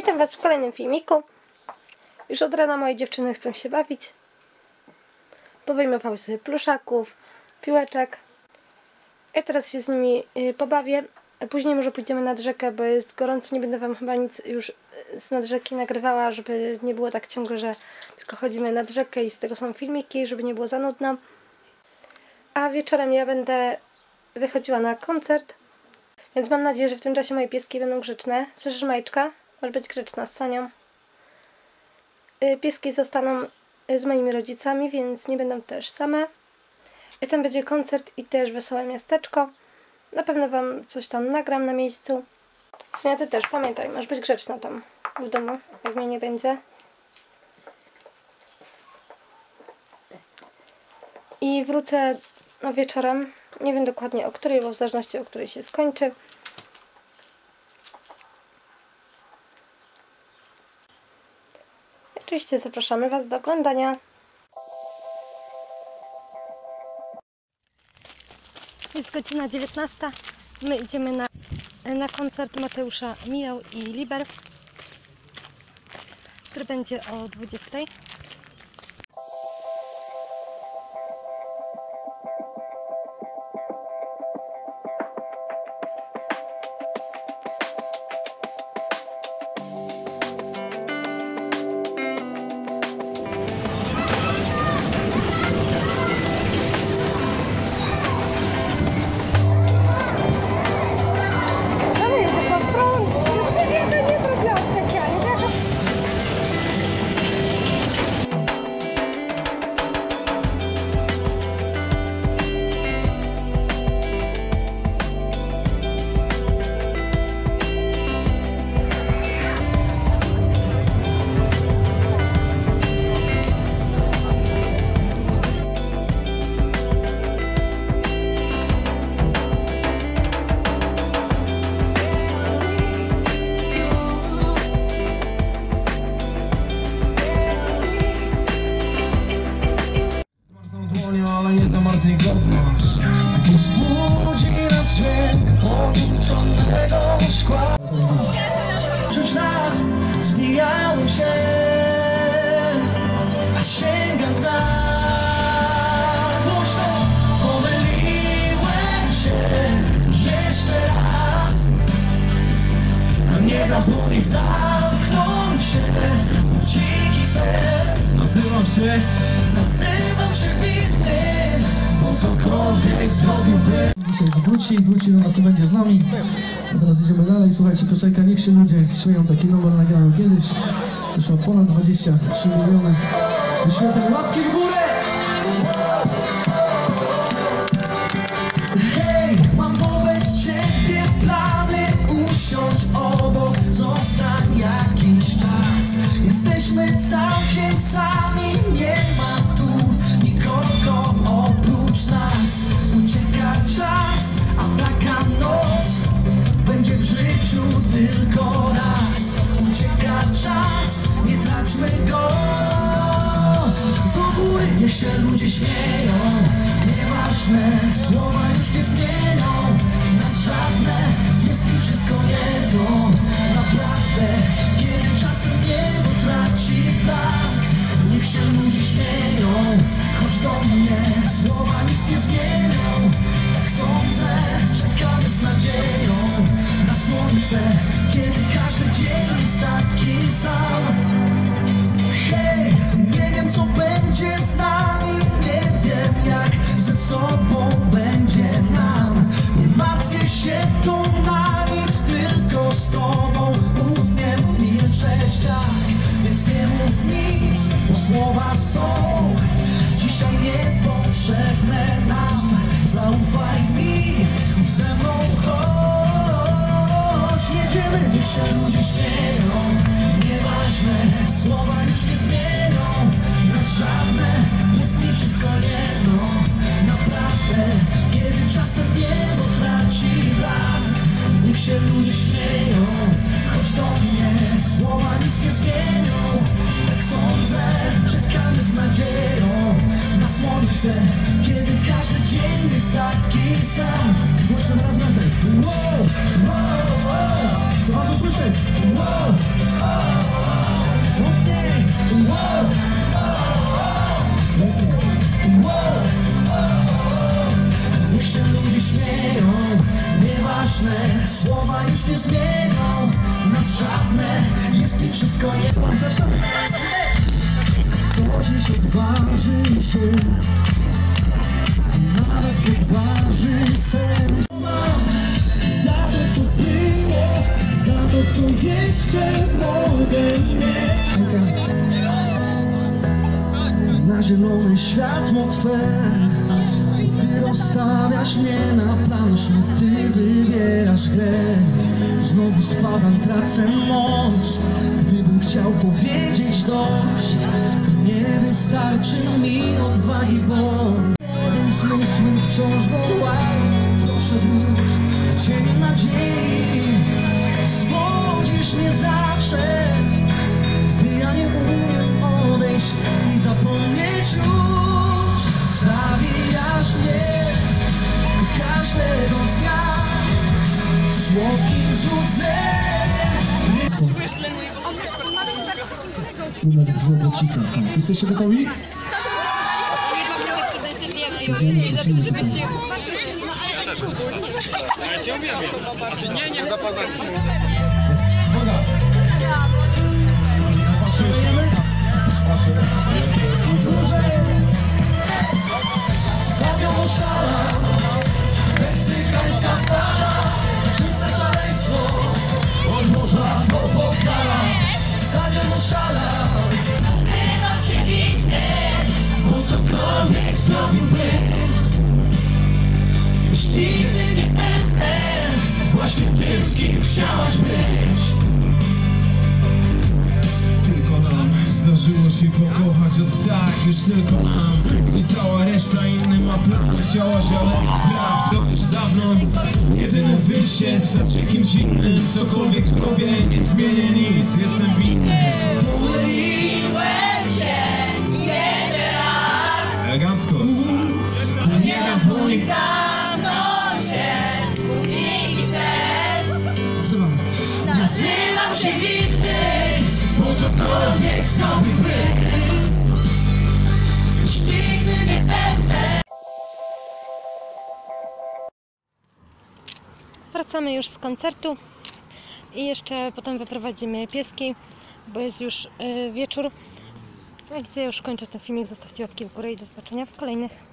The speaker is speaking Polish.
Witam Was w kolejnym filmiku. Już od rana moje dziewczyny chcą się bawić. Powyjmowały sobie pluszaków, piłeczek. Ja teraz się z nimi y, pobawię. Później może pójdziemy nad rzekę, bo jest gorąco. Nie będę Wam chyba nic już y, z nad rzeki nagrywała, żeby nie było tak ciągle, że tylko chodzimy nad rzekę i z tego są filmiki, żeby nie było za nudno. A wieczorem ja będę wychodziła na koncert. Więc mam nadzieję, że w tym czasie moje pieski będą grzeczne. Słyszysz, Majczka? Masz być grzeczna z Sonią. Y, Pieski zostaną y, z moimi rodzicami, więc nie będą też same. I tam będzie koncert i też wesołe miasteczko. Na pewno Wam coś tam nagram na miejscu. Sonia, Ty też, pamiętaj, masz być grzeczna tam w domu, jak mnie nie będzie. I wrócę no, wieczorem. Nie wiem dokładnie o której, bo w zależności o której się skończy. Oczywiście zapraszamy Was do oglądania. Jest godzina 19. My idziemy na, na koncert Mateusza Mijał i Liber, który będzie o 20. połączonego szkła Czuć nas zbijają się A sięgam dna Głośno pomyliłem się Jeszcze raz. Nie dłoni zamknąć się Buciki serc. Nazywam się Nazywam się winny cokolwiek zrobiłbym Dzisiaj wróci, wróci do nas i będzie z nami. A teraz idziemy dalej. Słuchajcie, piosenka Niech się ludzie śmieją. Taki numer nagrałem kiedyś. Wyszło ponad 23 miliony wyświetleń. Łapki w górę! Hej, mam wobec ciebie plany Usiądź obok, zostań jakiś czas Jesteśmy całkiem śmieją. Nieważne, słowa już nie zmienią. Nas żadne, jest mi wszystko jedno. Naprawdę, kiedy czasem niebo traci blask Niech się ludzie śmieją. Choć do mnie słowa nic nie zmienią. Tak sądzę, czekamy z nadzieją. Na słońce, kiedy każdy dzień jest taki sam Zaufaj mi, ze mną chodź, jedziemy, niech się ludzie śmieją. Nieważne, słowa już nie zmienią. Nas żadne, jest mi wszystko jedno. Naprawdę, kiedy czasem niebo traci blask Niech się ludzie śmieją. Choć do mnie słowa nic nie zmienią. Tak sądzę, czekamy z nadzieją. Na słońce, jest taki sam. Głośno teraz razem Wow, wow, wow. Chcę was usłyszeć? Wow, wow, wow. Mocniej. Wow, wow, wow. Wow, wow, Niech się ludzie śmieją. Nieważne Słowa już nie zmienią. Nas żadne Jest. Mi wszystko jedno To może się odważy się. Jeszcze mogę mieć. Na zielone światło Twe. Ty rozstawiasz mnie na planszu Ty wybierasz grę. Znowu spadam, tracę moc. Gdybym chciał powiedzieć dość nie wystarczy mi odwagi, bo Jeden zmysły wciąż wołają Proszę wróć na cień nadziei Zwodzisz mnie zawsze. Gdy ja nie umiem odejść i zapomnieć już Zabijasz mnie każdego dnia. Słodkim złudzeniem Numer z Robocika. Jesteście gotowi? Idziemy, prosimy tutaj. Stadion oszala Meksykańska fala Czyste szaleństwo Od morza do Podhala Stadion oszala. Nazywam się Wiktor Bo cokolwiek zrobiłbym Już nigdy nie będę Właśnie tym, z kim chciałaś być zdarzyło się pokochać od tak już tylko nam Gdy cała reszta inny ma plan Chciałaś, ale praw to już dawno. Jedyne wyjście stać kimś innym. Cokolwiek zrobię, nie zmienię nic. Jestem winny. Pomyliłem się jeszcze raz Elegancko. Nie dam dłoni Wracamy już z koncertu i jeszcze potem wyprowadzimy pieski, bo jest już y, wieczór. Jak ja już kończę ten filmik, zostawcie łapki w górę i do zobaczenia w kolejnych.